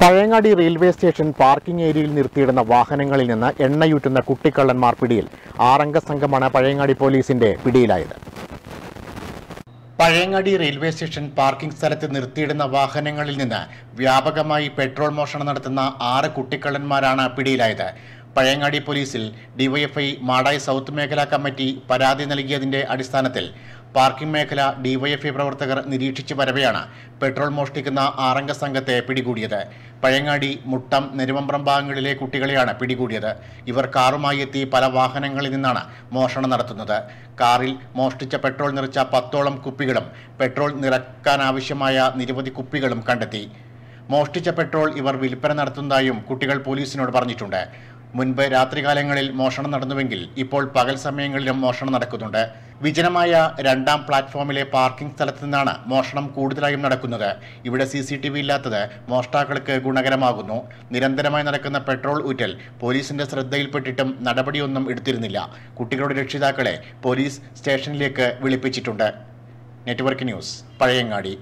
Pazhayangadi railway station parking ഏരിയയിൽ നിർത്തിയിടുന്ന വാഹനങ്ങളിൽ നിന്ന് എണ്ണയൂറ്റുന്ന കുട്ടിക്കള്ളന്മാർ പിടിയിൽ ആറംഗ സംഘമാണ് പഴയങ്ങാടി പോലീസിന്റെ പിടിയിലായത്. പഴയങ്ങാടി റെയിൽവേ സ്റ്റേഷൻ പാർക്കിംഗ് സ്ഥലത്ത് നിർത്തിയിടുന്ന വാഹനങ്ങളിൽ നിന്ന് വ്യാപകമായി പെട്രോൾ മോഷണം നടത്തുന്ന ആറ് കുട്ടിക്കള്ളന്മാരാണ് പിടിയിലായത്. പഴയങ്ങാടി പോലീസിൽ ഡിവൈഎഫ്ഐ മാടായി സൗത്ത് മേഖലാ കമ്മിറ്റി പരാതി നൽകിയതിന്റെ അടിസ്ഥാനത്തിൽ പാർക്കിംഗ് മേഖല ഡിവൈഎഫ്ഐ പ്രവർത്തകർ നിരീക്ഷിച്ചു വരവെയാണ് പെട്രോൾ മോഷ്ടിക്കുന്ന ആറംഗ സംഘത്തെ പിടികൂടിയത്. പഴയങ്ങാടി മുട്ടം നെരുമമ്പ്രം ഭാഗങ്ങളിലെ കുട്ടികളെയാണ് പിടികൂടിയത്. ഇവർ കാറുമായി എത്തി പല വാഹനങ്ങളിൽ നിന്നാണ് മോഷണം നടത്തുന്നത്. കാറിൽ മോഷ്ടിച്ച പെട്രോൾ നിറച്ച പത്തോളം കുപ്പികളും പെട്രോൾ നിറക്കാനാവശ്യമായ നിരവധി കുപ്പികളും കണ്ടെത്തി. മോഷ്ടിച്ച പെട്രോൾ ഇവർ വിൽപ്പന നടത്തുന്നതായും കുട്ടികൾ പോലീസിനോട് പറഞ്ഞിട്ടുണ്ട്. മുൻപ് രാത്രികാലങ്ങളിൽ മോഷണം നടന്നുവെങ്കിൽ ഇപ്പോൾ പകൽ സമയങ്ങളിലും മോഷണം നടക്കുന്നുണ്ട്. വിജനമായ രണ്ടാം പ്ലാറ്റ്ഫോമിലെ പാർക്കിംഗ് സ്ഥലത്ത് നിന്നാണ് മോഷണം കൂടുതലായും നടക്കുന്നത്. ഇവിടെ സി സി ടി വി ഇല്ലാത്തത് മോഷ്ടാക്കൾക്ക് ഗുണകരമാകുന്നു. നിരന്തരമായി നടക്കുന്ന പെട്രോൾ ഊറ്റൽ പോലീസിന്റെ ശ്രദ്ധയിൽപ്പെട്ടിട്ടും നടപടിയൊന്നും എടുത്തിരുന്നില്ല. കുട്ടികളുടെ രക്ഷിതാക്കളെ പോലീസ് സ്റ്റേഷനിലേക്ക് വിളിപ്പിച്ചിട്ടുണ്ട്. Network news Pazhayangadi.